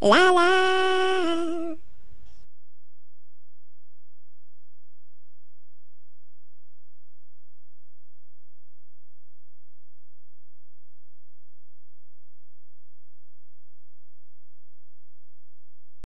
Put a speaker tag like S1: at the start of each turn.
S1: La la.